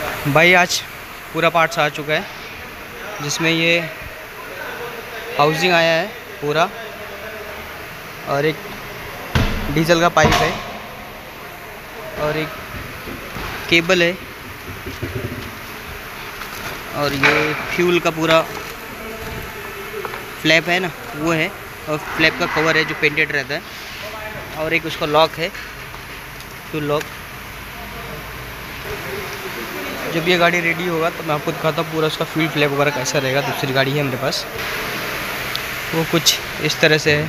भाई, आज पूरा पार्ट्स आ चुका है, जिसमें ये हाउसिंग आया है पूरा, और एक डीजल का पाइप है, और एक केबल है, और ये फ्यूल का पूरा फ्लैप है ना, वो है, और फ्लैप का कवर है जो पेंटेड रहता है, और एक उसका लॉक है फ्यूल लॉक जब ये गाड़ी रेडी होगा तो मैं आपको दिखाता हूँ पूरा उसका फ्यूल फ्लैप वगैरह कैसा रहेगा, दूसरी गाड़ी है मेरे पास। वो कुछ इस तरह से है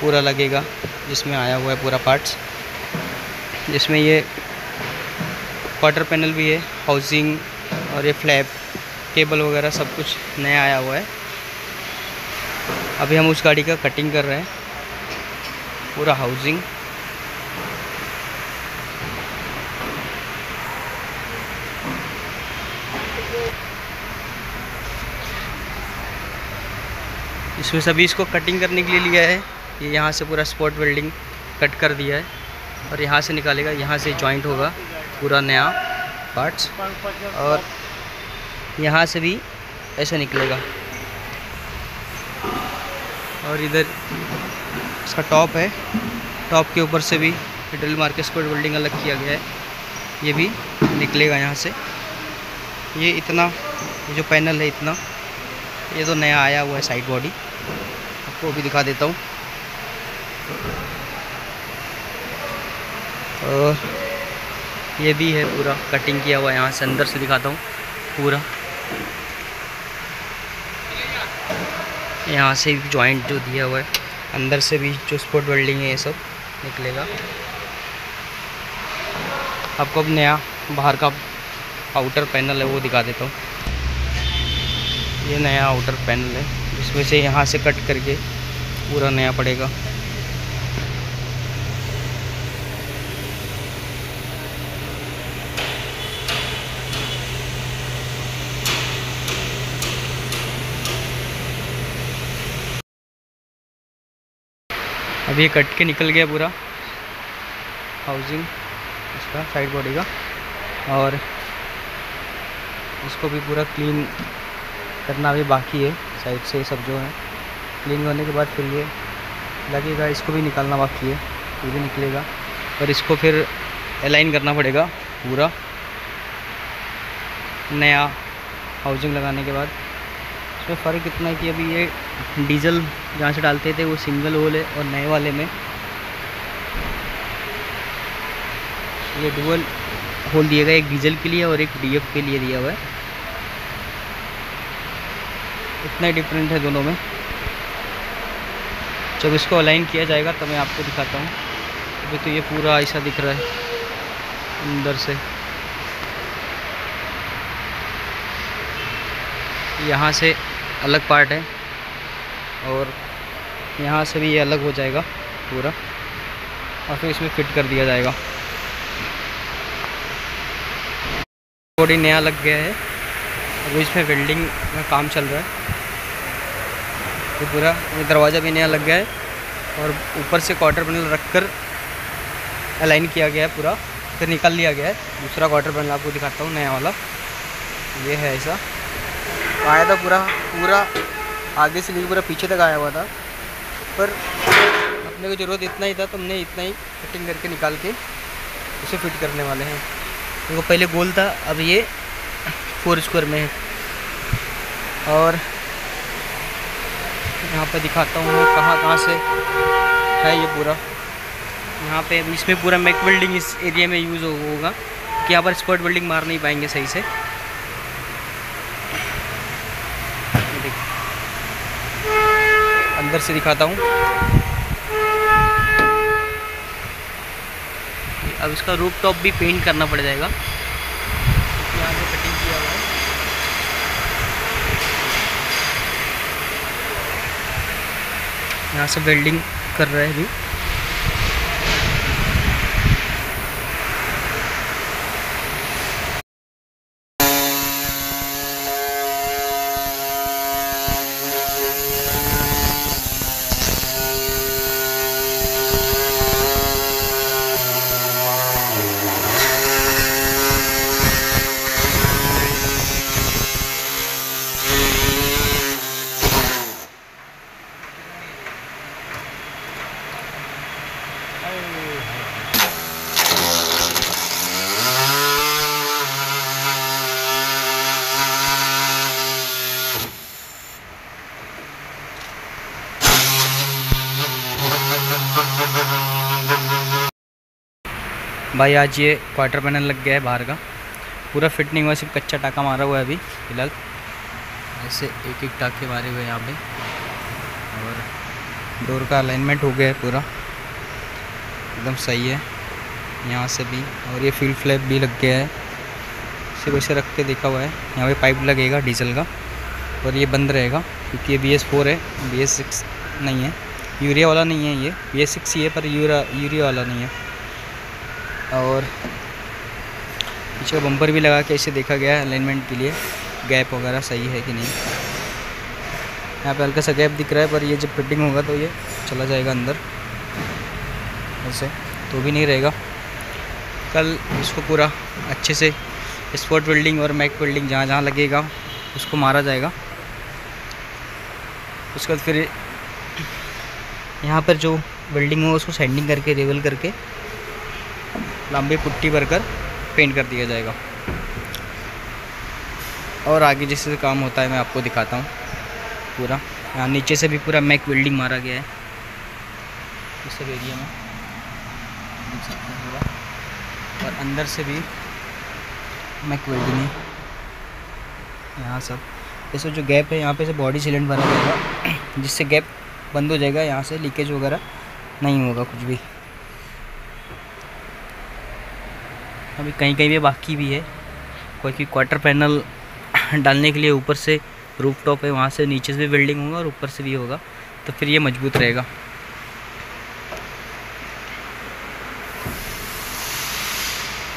पूरा लगेगा, जिसमें आया हुआ है पूरा पार्ट्स जिसमें ये क्वार्टर पैनल भी है हाउसिंग और ये फ्लैप केबल वगैरह सब कुछ नया आया हुआ है। अभी हम उस गाड़ी का कटिंग कर रहे हैं। पूरा हाउसिंग इसमें सभी इसको कटिंग करने के लिए लिया है। ये यहाँ से पूरा स्पॉट वेल्डिंग कट कर दिया है और यहाँ से निकालेगा, यहाँ से जॉइंट होगा पूरा नया पार्ट्स और यहाँ से भी ऐसे निकलेगा। और इधर इसका टॉप है। टॉप के ऊपर से भी ड्रिल मार के स्पॉट वेल्डिंग अलग किया गया है। ये भी निकलेगा यहाँ से। ये इतना, ये जो पैनल है इतना, ये तो नया आया हुआ है साइड बॉडी आपको भी दिखा देता हूँ। और ये भी है पूरा कटिंग किया हुआ यहाँ से अंदर से दिखाता हूँ, पूरा। यहाँ से जॉइंट जो दिया हुआ है, अंदर से भी जो स्पोर्ट वेल्डिंग है ये सब निकलेगा। आपको अब नया बाहर का आउटर पैनल है वो दिखा देता हूँ। ये नया आउटर पैनल है। जिसमें से यहाँ से कट करके पूरा नया पड़ेगा। अब ये कट के निकल गया पूरा। हाउसिंग इसका साइड बॉडी का। और इसको भी पूरा क्लीन करना भी बाकी है। साइड से सब जो है। क्लीन होने के बाद फिर ये लगेगा, इसको भी निकालना बाकी है, ये भी निकलेगा। और इसको फिर अलाइन करना पड़ेगा पूरा। नया हाउसिंग लगाने के बाद। इसमें फ़र्क इतना है कि अभी ये डीजल जहाँ से डालते थे, वो सिंगल होल है और नए वाले में। ये डुअल होल दिया गया एक डीजल के लिए और एक डीएफ के लिए दिया हुआ है। इतना ही डिफरेंट है दोनों में। जब इसको अलाइन किया जाएगा, तब मैं आपको दिखाता हूँ। अभी तो ये पूरा ऐसा दिख रहा है, अंदर से। यहाँ से अलग पार्ट है, और यहाँ से भी ये अलग हो जाएगा पूरा, और फिर इसमें फिट कर दिया जाएगा। बॉडी नया लग गया है। अभी इसमें वेल्डिंग का काम चल रहा है। ये पूरा, ये दरवाज़ा भी नया लग गया है और ऊपर से क्वार्टर पैनल रख कर अलाइन किया गया है पूरा, फिर निकाल लिया गया है। दूसरा क्वार्टर पैनल आपको दिखाता हूँ, नया वाला। ये है ऐसा। आया था पूरा पूरा आगे से लेकर पूरा पीछे तक आया हुआ था। पर अपने को ज़रूरत इतना ही था तो हमने इतना ही कटिंग करके निकाल के उसे फिट करने वाले हैं। देखो पहले गोल था, अब ये फोर स्क्वायर में है। और यहाँ पे दिखाता हूँ कहाँ कहाँ से है ये पूरा। यहाँ पे इसमें पूरा मैक वेल्डिंग इस एरिया में यूज़ होगा कि यहाँ पर स्पॉट बिल्डिंग मार नहीं पाएँगे सही से। अंदर से दिखाता हूँ। अब इसका रूप टॉप भी पेंट करना पड़ जाएगा यहाँ से कटिंग किया हुआ है यहाँ से वेल्डिंग कर रहे है अभी। भाई, आज ये क्वार्टर पैनल लग गया है बाहर का। पूरा फिट नहीं हुआ सिर्फ़ कच्चा टाका मारा हुआ है अभी, फ़िलहाल। ऐसे एक एक टाके मारे हुए यहाँ पे। और डोर का अलाइनमेंट हो गया है पूरा। एकदम सही है। यहाँ से भी। और ये फ्यूल फ्लैप भी लग गया है। सिर्फ़ ऐसे रख के देखा हुआ है। यहाँ पे पाइप लगेगा डीजल का। और ये बंद रहेगा, क्योंकि ये बी एस फोर है। बी एस सिक्स नहीं है। यूरिया वाला नहीं है ये। बी एस सिक्स ही है, पर यूरा यूरिया वाला नहीं है। और पीछे बम्पर भी लगा के इसे देखा गया है अलाइनमेंट के लिए गैप वगैरह सही है कि नहीं। यहाँ पे हल्का सा गैप दिख रहा है, पर ये जब फिटिंग होगा तो ये चला जाएगा अंदर, ऐसे तो भी नहीं रहेगा। कल इसको पूरा अच्छे से स्पॉट वेल्डिंग और मैक वेल्डिंग जहाँ जहाँ लगेगा, उसको मारा जाएगा। उसके बाद फिर यहाँ पर जो वेल्डिंग हो उसको सैंडिंग करके लेवल करके लंबी पुट्टी भरकर पेंट कर दिया जाएगा। और आगे जैसे काम होता है, मैं आपको दिखाता हूँ पूरा। यहाँ नीचे से भी पूरा मैक वेल्डिंग मारा गया है। इस सब एरिया में और अंदर से भी मैक वेल्डिंग है। यहाँ सब। जैसे जो गैप है, यहाँ पे से बॉडी सिलेंट भरा जाएगा। जिससे गैप बंद हो जाएगा, यहाँ से लीकेज वगैरह नहीं होगा कुछ भी। अभी कहीं कहीं भी बाकी भी है। क्योंकि क्वार्टर पैनल डालने के लिए ऊपर से रूफ टॉप है, वहाँ से नीचे से भी बिल्डिंग होगा और ऊपर से भी होगा तो फिर ये मज़बूत रहेगा।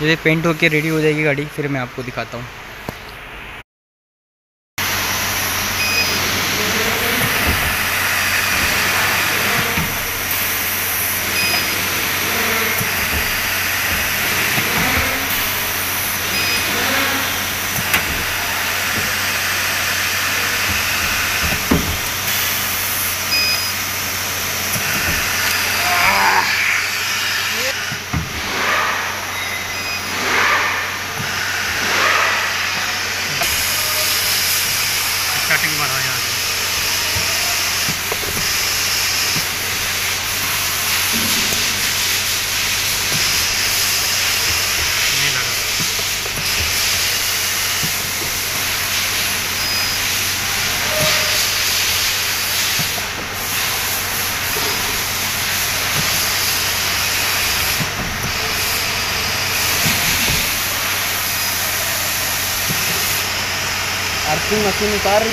जैसे पेंट होके रेडी हो जाएगी गाड़ी, फिर मैं आपको दिखाता हूँ स्टार्टिंग बना यहाँ से नहीं लगा अर्थिंग मशीन उतार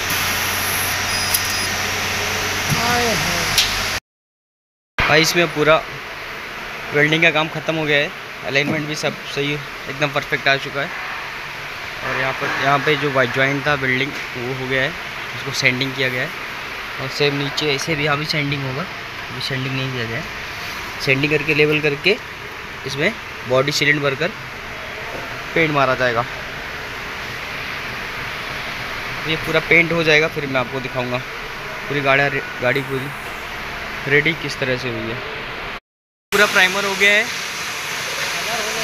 भाई इसमें पूरा वेल्डिंग का काम ख़त्म हो गया है। अलाइनमेंट भी सब सही एकदम परफेक्ट आ चुका है। और यहाँ पर यहाँ पे जो वाइट जॉइंट था बिल्डिंग वो हो गया है। उसको सेंडिंग किया गया है। और सेम नीचे ऐसे भी यहाँ भी सेंडिंग होगा। अभी सेंडिंग नहीं किया गया है। सेंडिंग करके लेवल करके इसमें बॉडी सिलेंड भरकर पेंट मारा जाएगा। ये पूरा पेंट हो जाएगा, फिर मैं आपको दिखाऊँगा। पूरी गाड़ी गाड़ी पूरी। रेडी किस तरह से हुई है। पूरा प्राइमर हो गया है।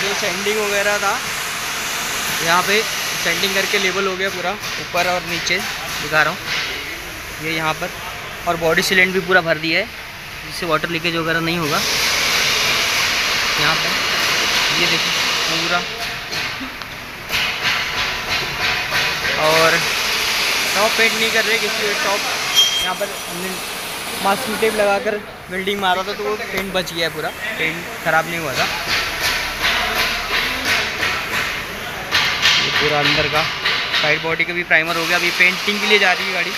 जो सेंडिंग वगैरह था, यहाँ पे सेंडिंग करके लेबल हो गया पूरा, ऊपर और नीचे, दिखा रहा हूँ। ये यहाँ पर। और बॉडी सिलेंट भी पूरा भर दिया है, जिससे वाटर लीकेज वगैरह नहीं होगा। यहाँ पर। ये देखिए, पूरा। और टॉप पेंट नहीं कर रहे क्योंकि टॉप यहाँ पर हमने मास्किंग टेप लगाकर बिल्डिंग मारा था तो वो पेंट बच गया है पूरा। पेंट ख़राब नहीं हुआ था। पूरा अंदर का साइड बॉडी का भी प्राइमर हो गया। अभी पेंटिंग के लिए जा रही है गाड़ी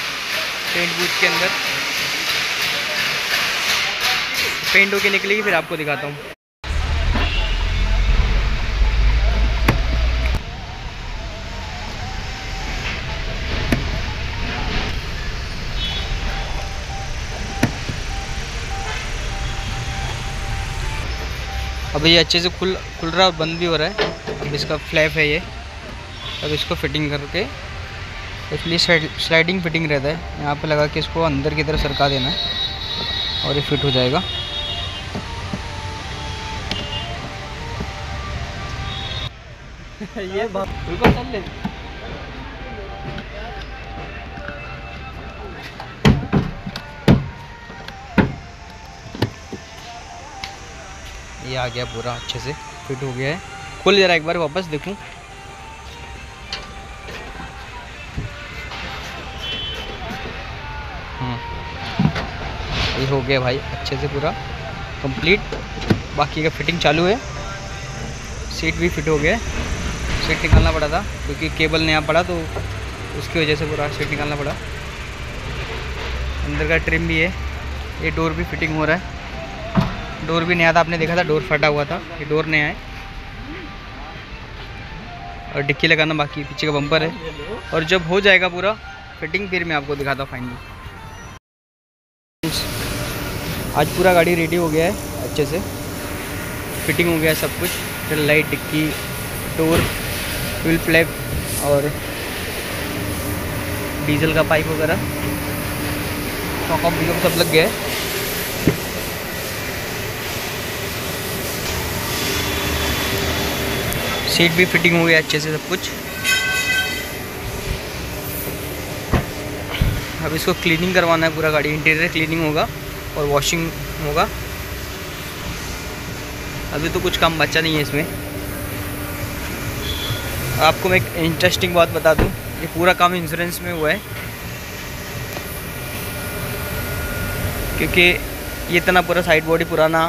पेंट बूथ के अंदर। पेंट होके निकलेगी, फिर आपको दिखाता हूँ। अब ये अच्छे से खुल खुल रहा है और बंद भी हो रहा है। अब इसका फ्लैप है ये। अब इसको फिटिंग करके इसलिए स्लाइडिंग फिटिंग रहता है। यहाँ पे लगा के इसको अंदर की तरफ़ सरका देना है और ये फिट हो जाएगा। ये बिल्कुल चल ले। ये आ गया पूरा अच्छे से, फिट हो गया है। खोल जरा एक बार वापस देखूँ। ये हो गया भाई अच्छे से पूरा कंप्लीट बाकी का फिटिंग चालू है। सीट भी फिट हो गया सीट निकालना पड़ा था, क्योंकि केबल नया पड़ा तो उसकी वजह से पूरा सीट निकालना पड़ा। अंदर का ट्रिम भी है। ये डोर भी फिटिंग हो रहा है। डोर भी नया था, आपने देखा था, डोर फटा हुआ था, ये डोर नया है। और डिक्की लगाना बाकी, पीछे का बम्पर है। और जब हो जाएगा पूरा फिटिंग फिर मैं आपको दिखाता हूँ फाइनली आज पूरा गाड़ी रेडी हो गया है, अच्छे से। फिटिंग हो गया है सब कुछ, फिर light dicky door wheel flap और डीजल का पाइप वगैरह। शॉक सब लग गया है। सीट भी फिटिंग हो गया अच्छे से सब कुछ। अब इसको क्लीनिंग करवाना है पूरा गाड़ी। इंटीरियर क्लीनिंग होगा और वॉशिंग होगा। अभी तो कुछ काम बचा नहीं है इसमें। आपको मैं एक इंटरेस्टिंग बात बता दूँ, ये पूरा काम इंश्योरेंस में हुआ है। क्योंकि ये इतना पूरा साइड बॉडी पुराना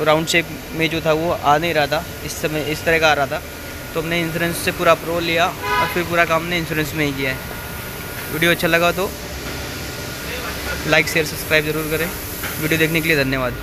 राउंड शेप में जो था वो आ नहीं रहा था। इस समय, इस तरह का आ रहा था। तो हमने इंश्योरेंस से पूरा प्रो लिया और फिर पूरा काम ने इंश्योरेंस में ही किया है। वीडियो अच्छा लगा तो लाइक शेयर सब्सक्राइब ज़रूर करें। वीडियो देखने के लिए धन्यवाद।